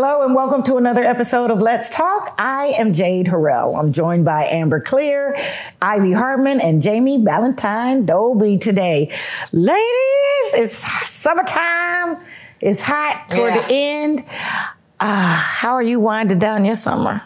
Hello and welcome to another episode of Let's Talk. I am Jade Harrell. I'm joined by Amber Clear, Ivy Hartman, and Jamie Valentine Dolby today. Ladies, it's summertime. It's hot toward Yeah. the end. Uh, how are you winding down your summer?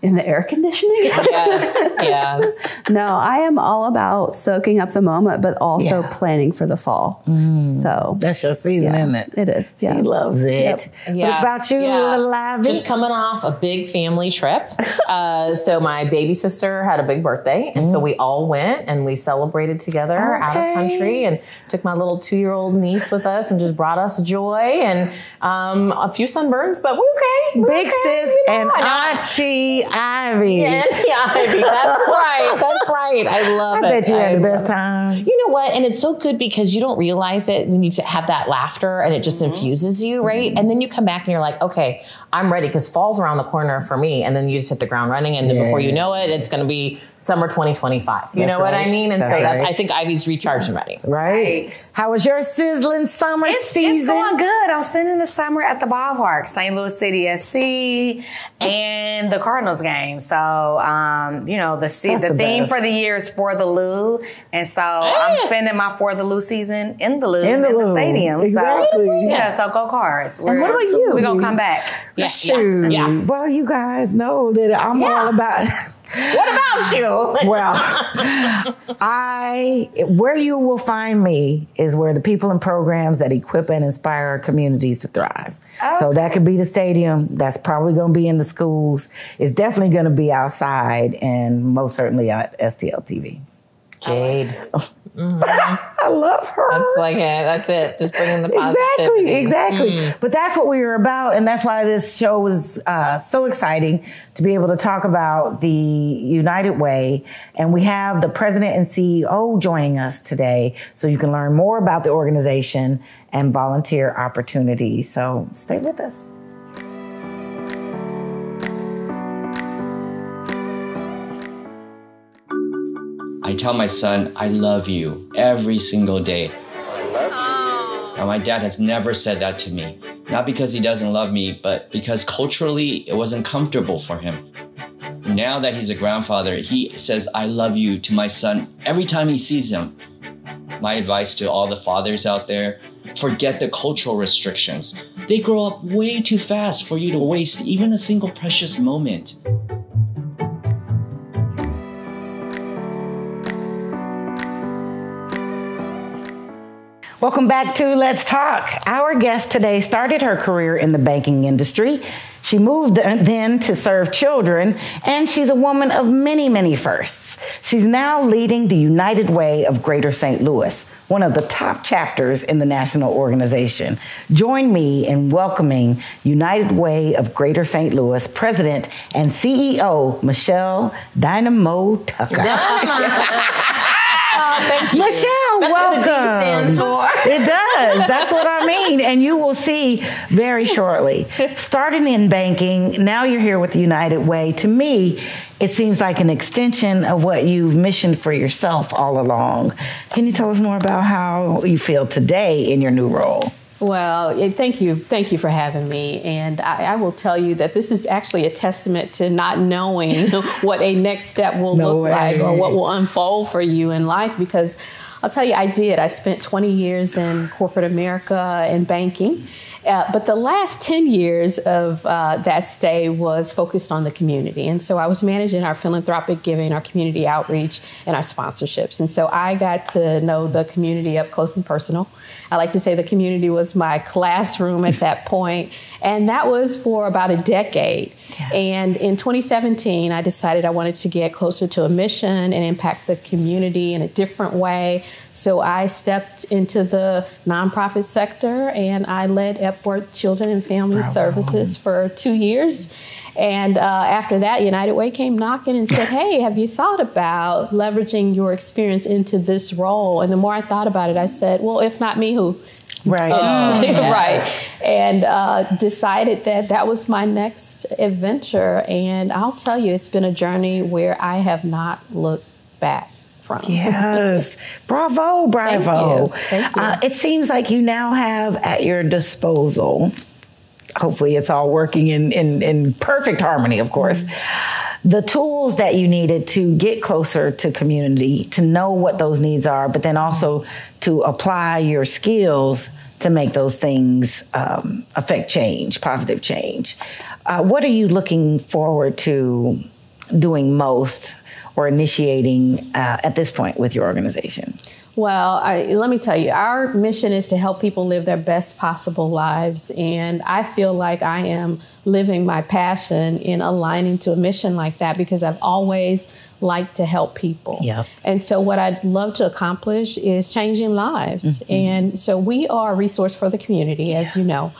In the air conditioning. Yes, yes. no, I am all about soaking up the moment, but also Yeah. planning for the fall. So That's your season, yeah, isn't it? It is. Yeah. She loves it. Yeah. What about you, Yeah. little Ivy? Just coming off a big family trip. Uh, so my baby sister had a big birthday, and so we all went and we celebrated together out of country, and took my little two year old niece with us, and just brought us joy and um, a few sunburns, but we're okay. We're Big okay, sis you know, and Auntie Ivy. Auntie Ivy. That's right. That's right. I love I it. bet you had the best time. You know what? And it's so good because you don't realize it You need to have that laughter and it just Mm-hmm. infuses you, right? And then you come back and you're like, okay, I'm ready because fall's around the corner for me. And then you just hit the ground running. And then Yeah. before you know it, it's going to be summer 2025. You That's know what. I mean? And That's so that's, right. I think Ivy's recharged and ready. Right. How was your sizzling summer It's, season? it's going good. I'm spending the summer at the ballpark, St. Louis City SC, and the Cardinals game. So, um, you know, the the, the theme best. for the year is for the Lou, and so I'm Hey. spending my for the Lou season in the Lou In in the the, stadium. Exactly. So, yeah, so go Cards. We're, what about you? We're gonna come back. Yeah, Shoot. yeah, yeah. Well, you guys know that I'm Yeah. all about. What about you? well, I where you will find me is where the people and programs that equip and inspire our communities to thrive. So that could be the stadium. That's probably going to be in the schools. It's definitely going to be outside, and most certainly at STL TV. Jade. I love her. That's like it. That's it. Just bringing the Exactly, positivity. exactly. But that's what we were about, and that's why this show was uh, so exciting to be able to talk about the United Way. And we have the president and CEO joining us today, so you can learn more about the organization and volunteer opportunities. So stay with us. I tell my son, I love you every single day. Now, my dad has never said that to me. Not because he doesn't love me, but because culturally it wasn't comfortable for him. Now that he's a grandfather, he says, I love you to my son every time he sees him. My advice to all the fathers out there forget the cultural restrictions. They grow up way too fast for you to waste even a single precious moment. Welcome back to Let's Talk. Our guest today started her career in the banking industry. She moved then to serve children, and she's a woman of many, many firsts. She's now leading the United Way of Greater St. Louis, one of the top chapters in the national organization. Join me in welcoming United Way of Greater St. Louis President and CEO Michelle Dynamo Tucker. Thank you. Michelle, That's welcome. what the D stands for. It does. That's what I mean. And you will see very shortly. Starting in banking, now you're here with the United Way. To me, it seems like an extension of what you've missioned for yourself all along. Can you tell us more about how you feel today in your new role? Well, thank you. Thank you for having me. And I, I will tell you that this is actually a testament to not knowing what a next step will No look like or what will unfold for you in life because I'll tell you, I did. I spent 20 years in corporate America and banking. Uh, but the last 10 years of uh, that stay was focused on the community. And so I was managing our philanthropic giving, our community outreach, and our sponsorships. And so I got to know the community up close and personal. I like to say the community was my classroom at that point, and that was for about a decade. And in 2017, I decided I wanted to get closer to a mission and impact the community in a different way. So I stepped into the nonprofit sector and I led Epworth Children and Family Services for two years. And uh, after that, United Way came knocking and said, Hey, have you thought about leveraging your experience into this role? And the more I thought about it, I said, Well, if not me, who? Right. right. And uh, decided that that was my next adventure. And I'll tell you, it's been a journey where I have not looked back from. Yes. Bravo, bravo. you. Thank you. Uh, it seems like you now have at your disposal hopefully it's all working in, in, in perfect harmony, of course. The tools that you needed to get closer to community, to know what those needs are, but then also to apply your skills to make those things um, affect change, positive change. Uh, what are you looking forward to doing most or initiating uh, at this point with your organization? Well, I, let me tell you, our mission is to help people live their best possible lives. And I feel like I am living my passion in aligning to a mission like that because I've always liked to help people. Yeah. And so, what I'd love to accomplish is changing lives. Mm-hmm. And so, we are a resource for the community, as yeah. you know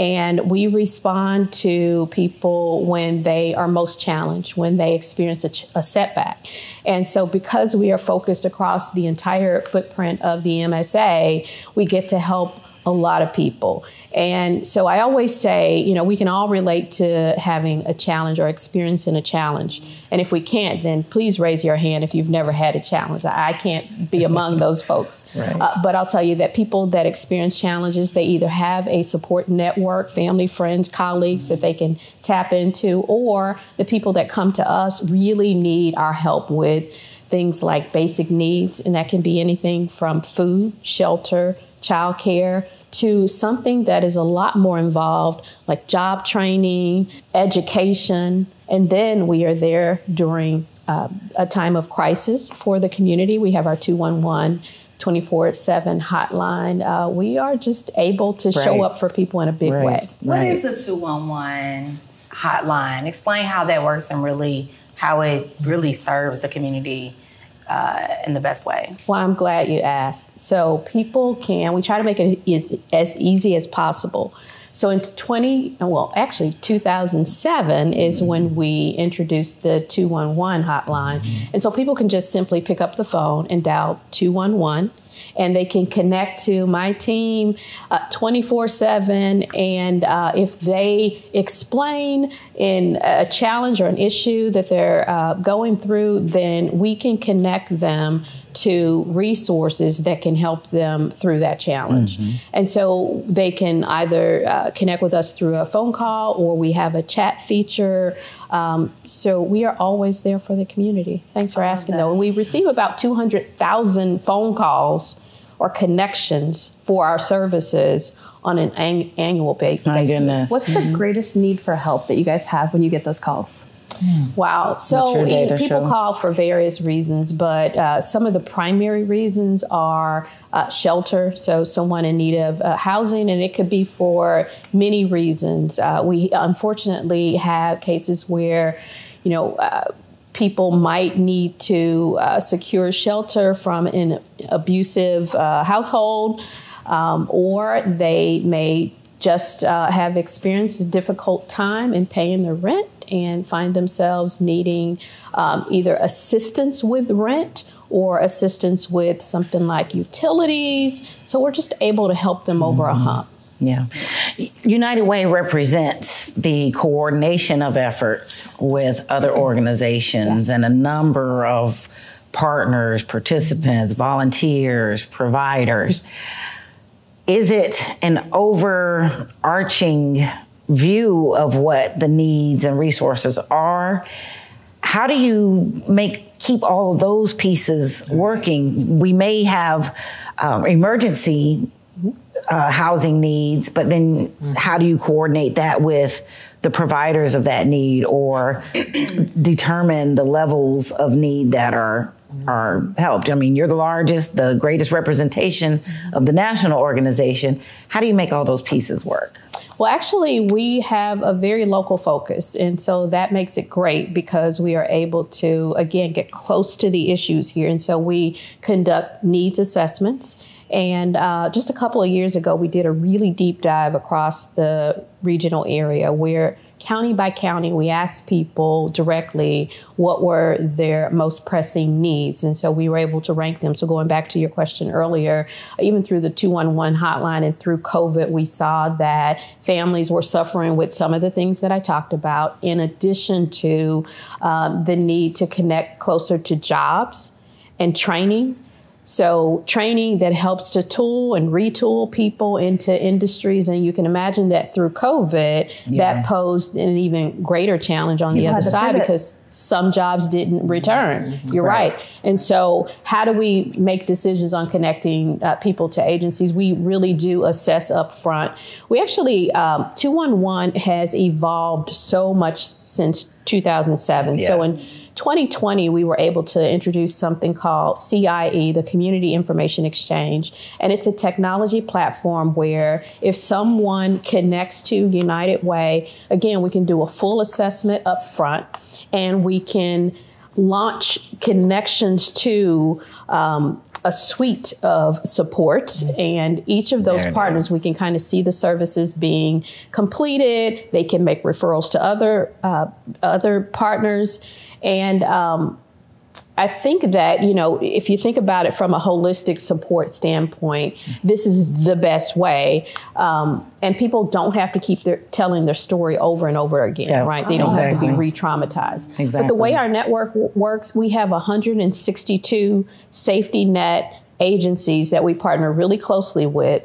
and we respond to people when they are most challenged, when they experience a, a, setback. And so, because we are focused across the entire footprint of the MSA, we get to help a lot of people. And so I always say, you know, we can all relate to having a challenge or experiencing a challenge. And if we can't, then please raise your hand if you've never had a challenge. I can't be among those folks. Right. Uh, but I'll tell you that people that experience challenges, they either have a support network, family, friends, colleagues that they can tap into, or the people that come to us really need our help with things like basic needs. And that can be anything from food, shelter, childcare to something that is a lot more involved, like job training, education, and then we are there during uh, a time of crisis for the community. We have our 211 24 7 hotline. Uh, we are just able to right. show up for people in a big right. way. What right. is the 211 hotline? Explain how that works and really how it really serves the community uh, in the best way? Well, I'm glad you asked. So people can, we try to make it as, as easy as possible. So in 20, well, actually 2007 is when we introduced the 211 hotline. And so people can just simply pick up the phone and dial 211 and they can connect to my team uh, 24 uh, 7. And uh, if they explain in a challenge or an issue that they're uh, going through, then we can connect them to resources that can help them through that challenge. Mm-hmm. And so they can either uh, connect with us through a phone call or we have a chat feature. Um, so we are always there for the community. Thanks for asking, though. And we receive about 200,000 phone calls or connections for our services on an an- annual basis. My goodness. What's the mm-hmm. greatest need for help that you guys have when you get those calls? Wow. So people show? call for various reasons, but uh, some of the primary reasons are uh, shelter. So someone in need of uh, housing, and it could be for many reasons. Uh, we unfortunately have cases where, you know, uh, people might need to uh, secure shelter from an abusive uh, household, um, or they may just uh, have experienced a difficult time in paying their rent and find themselves needing um, either assistance with rent or assistance with something like utilities. So we're just able to help them over a hump. Yeah. United Way represents the coordination of efforts with other organizations and a number of partners, participants, volunteers, providers. Is it an overarching view of what the needs and resources are? How do you make keep all of those pieces working? We may have um, emergency uh, housing needs, but then how do you coordinate that with the providers of that need or determine the levels of need that are are helped. I mean, you're the largest, the greatest representation of the national organization. How do you make all those pieces work? Well, actually, we have a very local focus. And so that makes it great because we are able to, again, get close to the issues here. And so we conduct needs assessments and uh, just a couple of years ago, we did a really deep dive across the regional area where county by county, we asked people directly what were their most pressing needs. And so we were able to rank them. So going back to your question earlier, even through the 211 hotline and through COVID, we saw that families were suffering with some of the things that I talked about, in addition to um, the need to connect closer to jobs and training So, training that helps to tool and retool people into industries. And you can imagine that through COVID, yeah. that posed an even greater challenge on the other side because some jobs didn't return. Mm-hmm. You're right. right. And so, how do we make decisions on connecting uh, people to agencies? We really do assess up front. We actually, um, 211 has evolved so much since 2007. Yeah. So, in 2020, we were able to introduce something called CIE, the Community Information Exchange. And it's a technology platform where if someone connects to United Way, again, we can do a full assessment up front and we can launch connections to um, a suite of supports and each of those partners we can kind of see the services being completed. They can make referrals to other uh, other partners. And um, I think that, you know, if you think about it from a holistic support standpoint, this is the best way. Um, and people don't have to keep their, telling their story over and over again, yeah, right? They don't exactly. have to be re traumatized. Exactly. But the way our network w- works, we have 162 safety net agencies that we partner really closely with.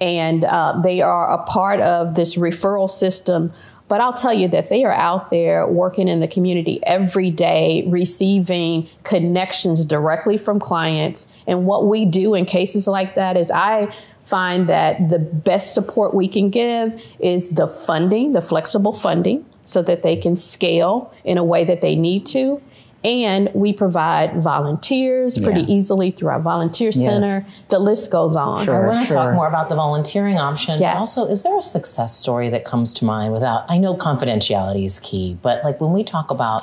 And uh, they are a part of this referral system but I'll tell you that they are out there working in the community every day, receiving connections directly from clients. And what we do in cases like that is I find that the best support we can give is the funding, the flexible funding, so that they can scale in a way that they need to and we provide volunteers pretty yeah. easily through our volunteer center. Yes. The list goes on. Sure, I want to sure. talk more about the volunteering option. Yes. Also, is there a success story that comes to mind without, I know confidentiality is key, but like when we talk about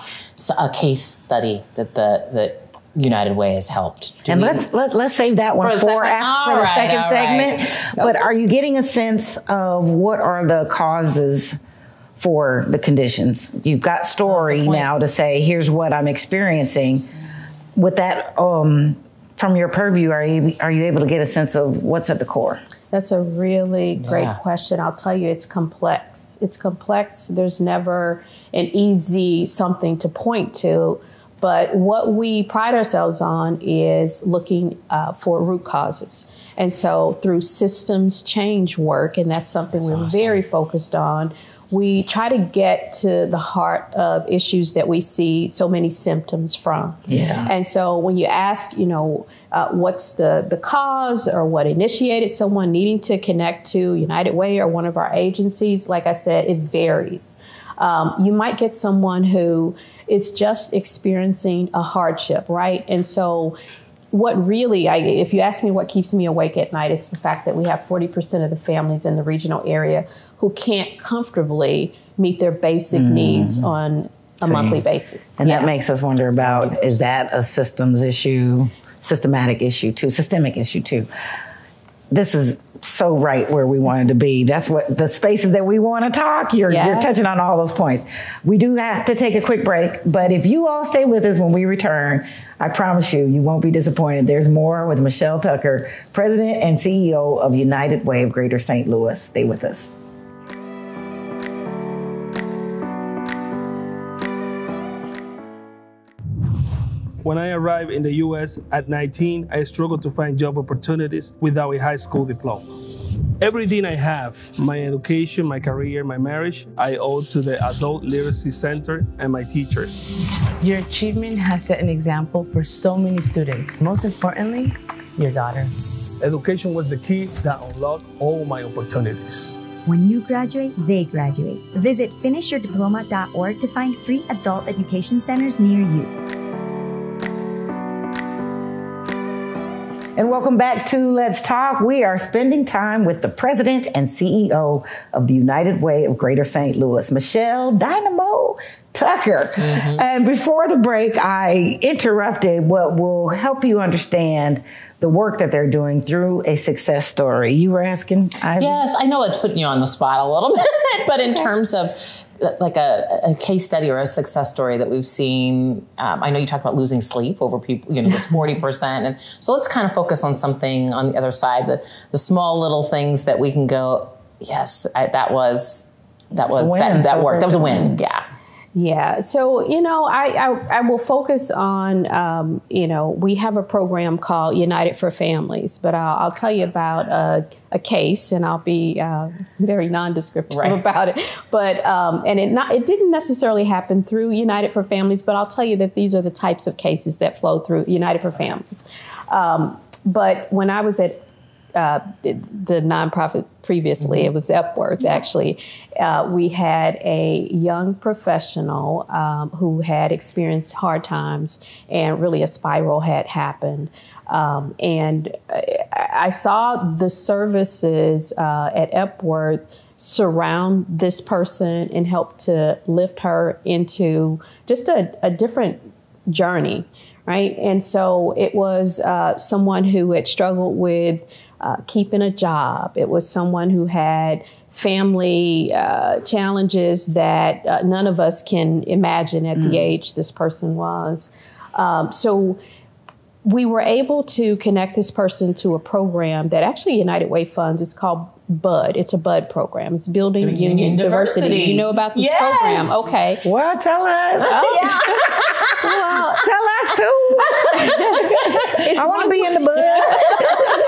a case study that the, that United Way has helped. and we, let's let's let's save that one for, for, after, for right, the second segment. Right. But are you getting a sense of what are the causes for the conditions. You've got story now to say, here's what I'm experiencing. With that, um, from your purview, are you are you able to get a sense of what's at the core? That's a really great yeah. question. I'll tell you, it's complex. It's complex. There's never an easy something to point to. But what we pride ourselves on is looking uh, for root causes. And so through systems change work, and that's something that's we're awesome. very focused on, we try to get to the heart of issues that we see so many symptoms from. Yeah. And so when you ask, you know, uh, what's the, the cause or what initiated someone needing to connect to United Way or one of our agencies, like I said, it varies. Um, you might get someone who is just experiencing a hardship, right? And so what really, I, if you ask me what keeps me awake at night, it's the fact that we have 40% of the families in the regional area who can't comfortably meet their basic mm. needs on a See. monthly basis. And yeah. that makes us wonder about is that a systems issue, systematic issue too, systemic issue too? This is so right where we wanted to be. That's what the spaces that we want to talk. You're, yes. you're touching on all those points. We do have to take a quick break, but if you all stay with us when we return, I promise you, you won't be disappointed. There's more with Michelle Tucker, President and CEO of United Way of Greater St. Louis. Stay with us. When I arrived in the US at 19, I struggled to find job opportunities without a high school diploma. Everything I have, my education, my career, my marriage, I owe to the Adult Literacy Center and my teachers. Your achievement has set an example for so many students. Most importantly, your daughter. Education was the key that unlocked all my opportunities. When you graduate, they graduate. Visit finishyourdiploma.org to find free adult education centers near you. And welcome back to Let's Talk. We are spending time with the president and CEO of the United Way of Greater St. Louis, Michelle Dynamo Tucker. Mm-hmm. And before the break, I interrupted what will help you understand the work that they're doing through a success story. You were asking, Ivy? Yes, I know it's putting you on the spot a little bit, but in terms of like a, a, case study or a success story that we've seen. Um, I know you talked about losing sleep over people, you know, this 40%. And so let's kind of focus on something on the other side, the, the small little things that we can go, yes, I, that was, that was, that, that worked. That was a win. Yeah. Yeah, so you know, I I, I will focus on um, you know we have a program called United for Families, but I'll, I'll tell you about a, a case, and I'll be uh, very non-descriptive Right. about it. But um, and it not it didn't necessarily happen through United for Families, but I'll tell you that these are the types of cases that flow through United for Families. Um, but when I was at uh, the, the nonprofit previously, it was Epworth actually. Uh, we had a young professional um, who had experienced hard times, and really a spiral had happened. Um, and I, I saw the services uh, at Epworth surround this person and help to lift her into just a, a different journey, right? And so it was uh, someone who had struggled with uh, keeping a job. It was someone who had family uh, challenges that uh, none of us can imagine at the age this person was. Um, so we were able to connect this person to a program that actually United Way funds. It's called BUD. It's a BUD program. It's Building Union, Union Diversity. Diversity. You know about this Yes. program? Okay. Well, tell us. Yeah. Well, Tell us too. I want to be in the bud.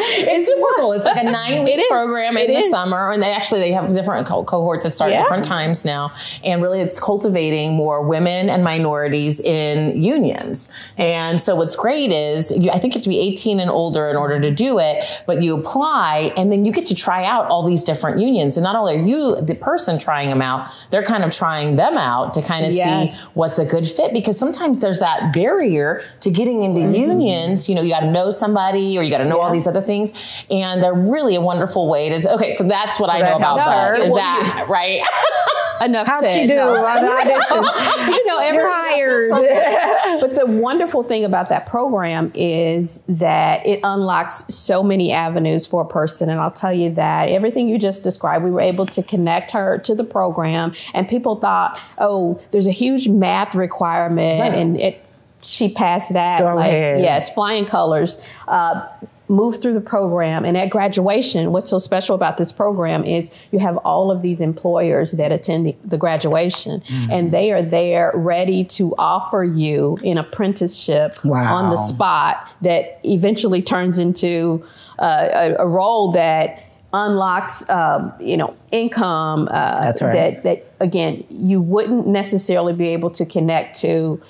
It's super cool. It's like a nine week program in It the is. summer, and they actually they have different co- cohorts that start at different times now. And really, it's cultivating more women and minorities in unions. And so, what's great is you, I think you have to be 18 and older in order to do it, but you apply, and then you get to try out all these different unions. And not only are you the person trying them out, they're kind of trying them out to kind of Yes. see what's a good fit because sometimes there's that barrier to getting into mm-hmm. unions. You know, you got to know somebody or you got to know all these other things, and they're really a wonderful way to. Okay, so that's what I that know about her. Is Well, that right? enough How'd said. she do No. on the audition? you know, every, hired. but the wonderful thing about that program is that it unlocks so many avenues for a person. And I'll tell you that everything you just described, we were able to connect her to the program, and people thought, oh, there's a huge math requirement, Right. and it. She passed that, Go like ahead. yes, flying colors. Uh, moved through the program, and at graduation, what's so special about this program is you have all of these employers that attend the, the graduation, Mm-hmm. and they are there ready to offer you an apprenticeship Wow. on the spot that eventually turns into uh, a, a role that unlocks um, you know income uh, That's right. that that again you wouldn't necessarily be able to connect to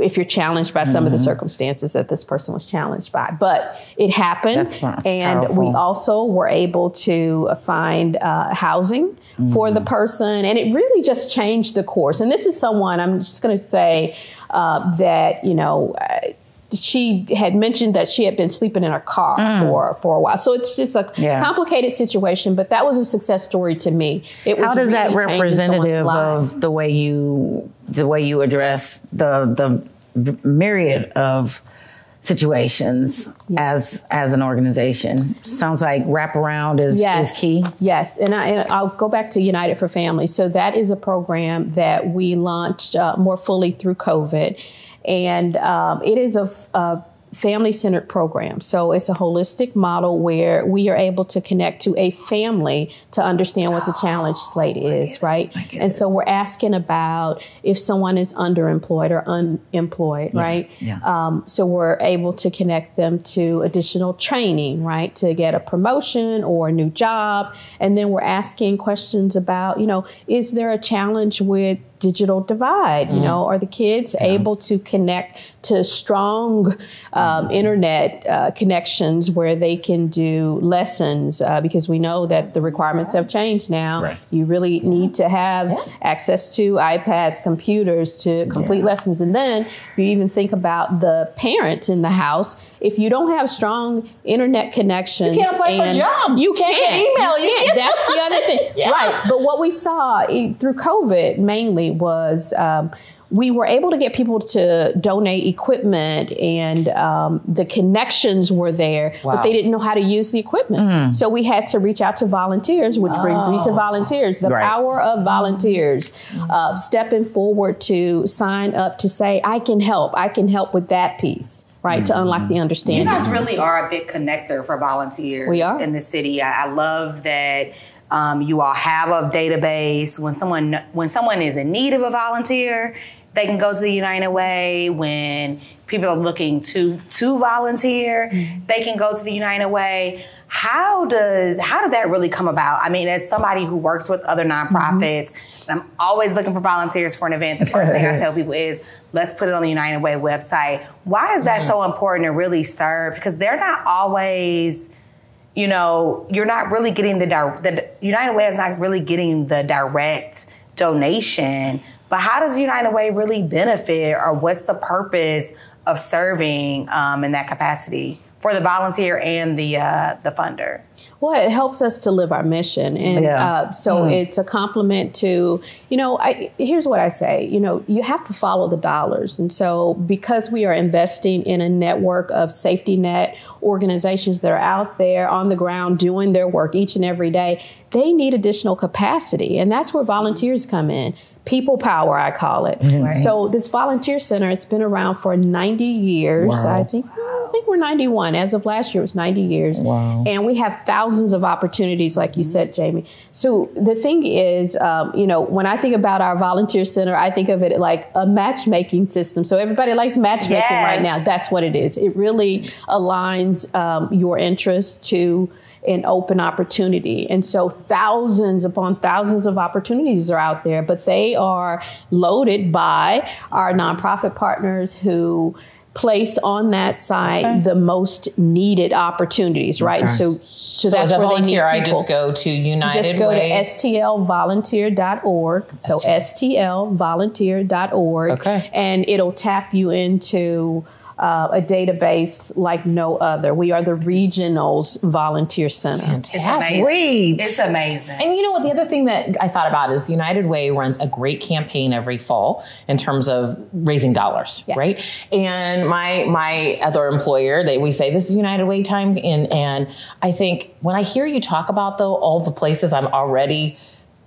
if you're challenged by some of the Mm-hmm. circumstances that this person was challenged by. But it happened, and we also were able to find uh, housing for Mm-hmm. the person, and it really just changed the course. And this is someone I'm just going to say uh, that you know. Uh, she had mentioned that she had been sleeping in her car for, for a while. So it's just a Mm. Yeah. complicated situation, but that was a success story to me. It was How does that really someone's representative of the way you the way you address the the myriad of situations as as an organization? Sounds like wraparound is is key. Yes, and, I, and I'll go back to United for Families. So that is a program that we launched uh, more fully through COVID, and um, it is a family-centered program. So it's a holistic model where we are able to connect to a family to understand what the challenge slate is, right? And so we're asking about if someone is underemployed or unemployed, right? yeah. Um, so we're able to connect them to additional training, right, to get a promotion or a new job. And then we're asking questions about, you know, is there a challenge with digital divide? You know, are the kids able to connect to strong um, internet uh, connections where they can do lessons? Uh, because we know that the requirements have changed now. Right. You really need to have access to iPads, computers to complete lessons. And then if you even think about the parents in the house, if you don't have strong internet connections, You can't apply for jobs. You You can't can't get email. You can't. can't- That's the other thing, Yeah. right? But what we saw eh, through COVID mainly was. Um, we were able to get people to donate equipment and um, the connections were there, but they didn't know how to use the equipment. So we had to reach out to volunteers, which brings me to volunteers. The Right. power of volunteers uh, stepping forward to sign up to say, I can help, I can help with that piece, right? To unlock the understanding. You guys really are a big connector for volunteers We are. in the city. I, I love that um, you all have a database. When someone when someone is in need of a volunteer, they can go to the United Way. When people are looking to to volunteer, mm-hmm. they can go to the United Way. How does how did that really come about? I mean, as somebody who works with other nonprofits, mm-hmm. I'm always looking for volunteers for an event. The first thing I tell people is let's put it on the United Way website. Why is that mm-hmm. so important to really serve? Because they're not always you know, you're not really getting the the United Way is not really getting the direct donation. But how does United Way really benefit, or what's the purpose of serving um, in that capacity for the volunteer and the uh, the funder? Well, it helps us to live our mission, and yeah. uh, so mm. it's a compliment to you know. I, here's what I say: you know, you have to follow the dollars, and so because we are investing in a network of safety net organizations that are out there on the ground doing their work each and every day, they need additional capacity, and that's where volunteers come in people power i call it. Right. so this volunteer center it's been around for 90 years. Wow. i think i think we're 91 as of last year it was 90 years. Wow. and we have thousands of opportunities like you said jamie. So the thing is um, you know when i think about our volunteer center i think of it like a matchmaking system. So everybody likes matchmaking yes. right now. That's what it is. It really aligns um, your interest to an open opportunity. And so thousands upon thousands of opportunities are out there, but they are loaded by our nonprofit partners who place on that site okay. the most needed opportunities, right? Okay. So, so, so that's as a volunteer, I just go to United Just go Way. to stlvolunteer.org. So stlvolunteer.org. Okay. And it'll tap you into uh, a database like no other. We are the Regionals Volunteer Center. Fantastic. It's amazing. It's amazing. And you know what? The other thing that I thought about is United Way runs a great campaign every fall in terms of raising dollars, yes. right? And my my other employer, they we say this is United Way time, and and I think when I hear you talk about though all the places I'm already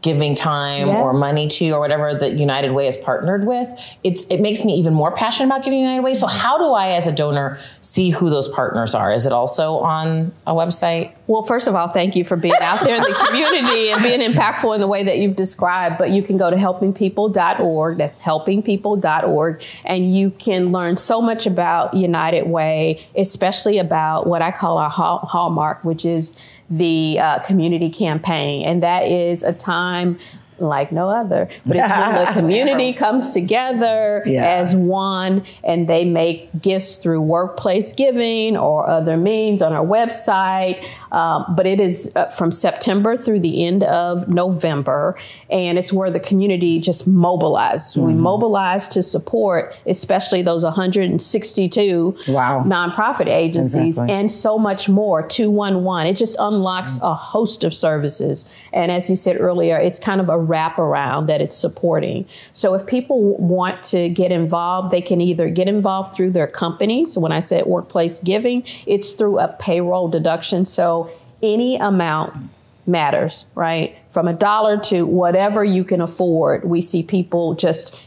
giving time yes. or money to or whatever that United Way is partnered with, it's it makes me even more passionate about getting United Way. So how do I as a donor see who those partners are? Is it also on a website? Well, first of all, thank you for being out there in the community and being impactful in the way that you've described. But you can go to helpingpeople.org. That's helpingpeople.org. And you can learn so much about United Way, especially about what I call our hallmark, which is the uh, community campaign. And that is a time like no other. But it's when the community comes together yeah. as one and they make gifts through workplace giving or other means on our website. Um, but it is uh, from September through the end of November, and it's where the community just mobilizes. Mm-hmm. We mobilize to support, especially those 162 wow. nonprofit agencies exactly. and so much more. 211. It just unlocks mm-hmm. a host of services. And as you said earlier, it's kind of a wraparound that it's supporting. So if people want to get involved, they can either get involved through their companies. So when I said workplace giving, it's through a payroll deduction. So any amount matters, right? From a dollar to whatever you can afford, we see people just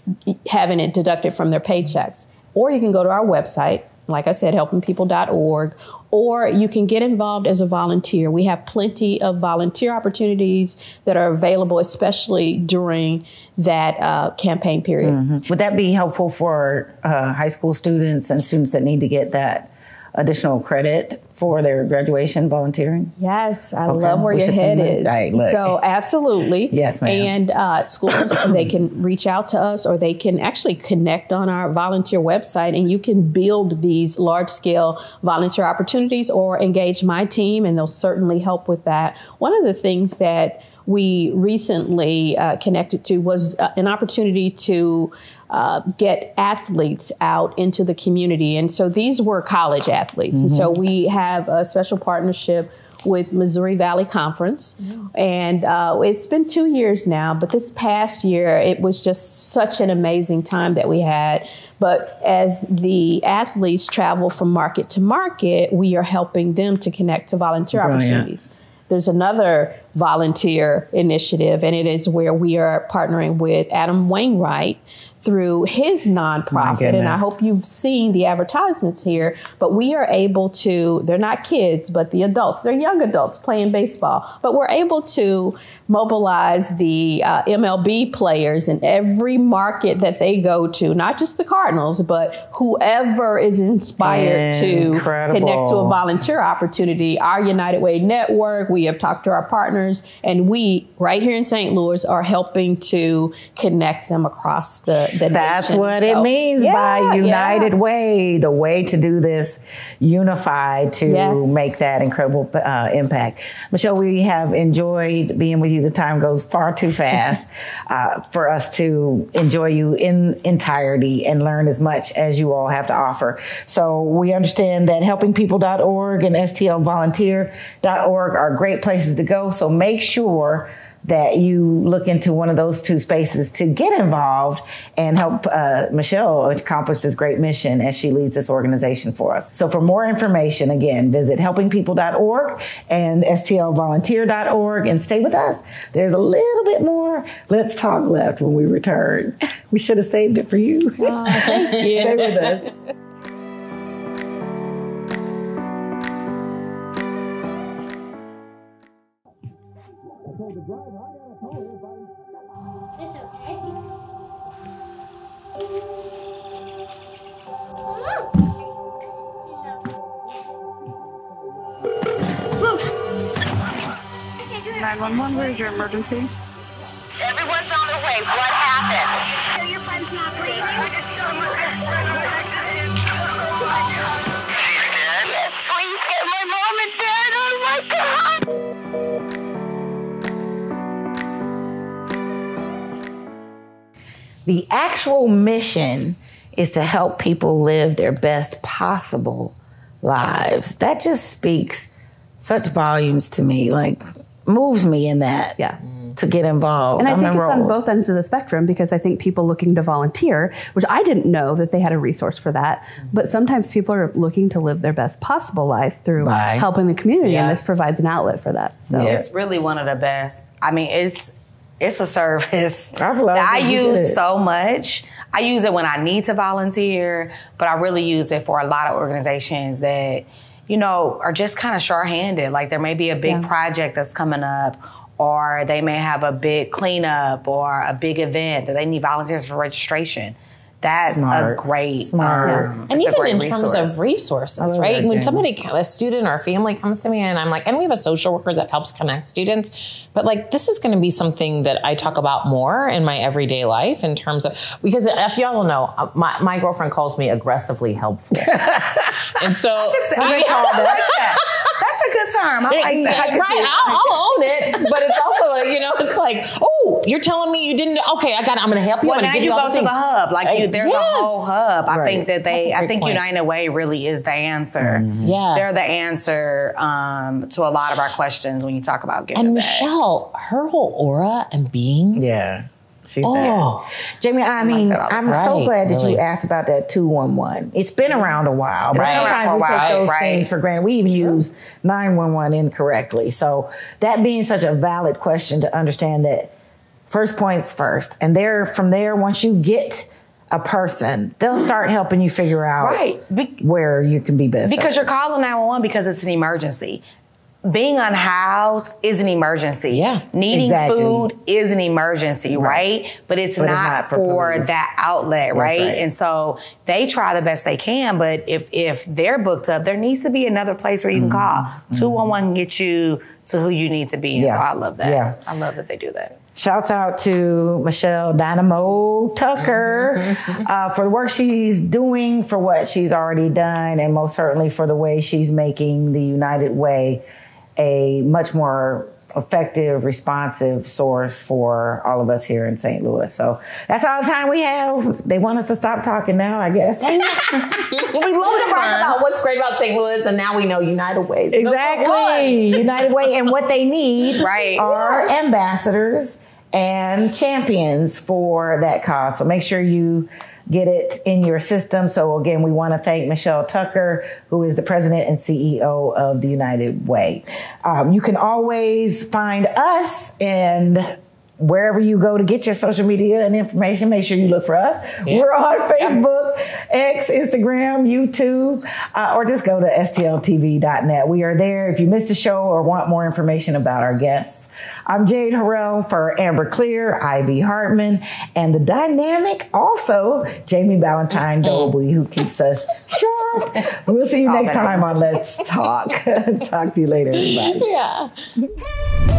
having it deducted from their paychecks. Or you can go to our website, like I said, helpingpeople.org, or you can get involved as a volunteer. We have plenty of volunteer opportunities that are available, especially during that uh, campaign period. Mm-hmm. Would that be helpful for uh, high school students and students that need to get that additional credit for their graduation volunteering? Yes, I okay. love where we your head is. Right, so absolutely. yes, ma'am. And uh, schools, they can reach out to us or they can actually connect on our volunteer website and you can build these large scale volunteer opportunities or engage my team and they'll certainly help with that. One of the things that we recently uh, connected to was uh, an opportunity to uh, get athletes out into the community. And so these were college athletes. Mm-hmm. And so mm-hmm. we have a special partnership with Missouri Valley Conference. Mm-hmm. And uh, it's been two years now, but this past year, it was just such an amazing time that we had. But as the athletes travel from market to market, we are helping them to connect to volunteer Brilliant. opportunities. There's another volunteer initiative, and it is where we are partnering with Adam Wainwright through his nonprofit. And I hope you've seen the advertisements here, but we are able to, they're not kids, but the adults, they're young adults playing baseball, but we're able to mobilize the uh, MLB players in every market that they go to, not just the Cardinals, but whoever is inspired Incredible. to connect to a volunteer opportunity. Our United Way network, we have talked to our partners, and we, right here in St. Louis, are helping to connect them across the, the That's nation. what it means yeah, by United yeah. Way, the way to do this unified to Yes. make that incredible uh, impact. Michelle, we have enjoyed being with you. The time goes far too fast uh, for us to enjoy you in entirety and learn as much as you all have to offer. So we understand that helpingpeople.org and stlvolunteer.org are great places to go. So make sure that you look into one of those two spaces to get involved and help uh, Michelle accomplish this great mission as she leads this organization for us. So for more information, again, visit helpingpeople.org and stlvolunteer.org and stay with us. There's a little bit more Let's Talk left when we return. We should have saved it for you. Thank you. stay with us. Nine one one. Where's your emergency? Everyone's on their way. What happened? So your friend's not breathing. The actual mission is to help people live their best possible lives. That just speaks such volumes to me, like moves me in that. Yeah. To get involved. And I I'm think it's on both ends of the spectrum because I think people looking to volunteer, which I didn't know that they had a resource for that, but sometimes people are looking to live their best possible life through Right. helping the community, and this provides an outlet for that. So It's really one of the best. I mean, it's it's a service I've loved that I that you did use so much. I use it when I need to volunteer, but I really use it for a lot of organizations that, you know, are just kind of short-handed. Like there may be a big Yeah. project that's coming up, or they may have a big cleanup or a big event that they need volunteers for registration. That's Smart. a great, Smart. um, And even great in terms of resources, love right? when somebody, a student or a family comes to me and I'm like, and we have a social worker that helps connect students, but like this is going to be something that I talk about more in my everyday life in terms of, because if y'all know, uh, my, my girlfriend calls me aggressively helpful. and so, I call that. That's a good term. I like Yeah, that. right, I'll, I'll own it, but it's also, you know, it's like, oh, you're telling me you didn't, okay, I got it, I'm going to help you. Well, I'm now gonna give you all go the to the hub. Like you, there's a whole hub. I Right. think that they, That's a I great think point. United Way really is the answer. Yeah. They're the answer um, to a lot of our questions when you talk about giving And back. Michelle, her whole aura and being, Yeah. She's Oh. there. Jamie, I mean, I'm time. so glad that you asked about that 211. It's been mm-hmm. around a while, but Right. sometimes we take those right. things for granted. We even use 911 incorrectly. So, that being such a valid question to understand that first points first. And there, from there, once you get a person, they'll start helping you figure out Right. Be- where you can be best. because you're calling 911 because it's an emergency. Being unhoused is an emergency. Yeah. Needing Exactly. food is an emergency, right? But it's But it's not, not for for, that outlet, right? right. And so they try the best they can, but if if they're booked up, there needs to be another place where you can call. 211 can get you to who you need to be. And Mm-hmm. Yeah. so I love that. Yeah. I love that they do that. Shouts out to Michelle Dynamo Tucker uh, for the work she's doing, for what she's already done, and most certainly for the way she's making the United Way a much more effective, responsive source for all of us here in St. Louis. So that's all the time we have. They want us to stop talking now, I guess. we love to brag about what's great about St. Louis, and now we know United Ways. Exactly. United Way. And what they need Right. are ambassadors and champions for that cause. So make sure you get it in your system. So again, we want to thank Michelle Tucker, who is the president and CEO of the United Way. Um, you can always find us and wherever you go to get your social media and information, make sure you look for us. Yeah. We're on Facebook, X, Instagram, YouTube, uh, or just go to stltv.net. We are there. If you missed a show or want more information about our guests, I'm Jade Harrell for Amber Clear, Ivy Hartman, and the dynamic also Jamie Valentine Dolby, who keeps us sharp. We'll see you next time on Let's Talk. Talk to you later, everybody. Yeah.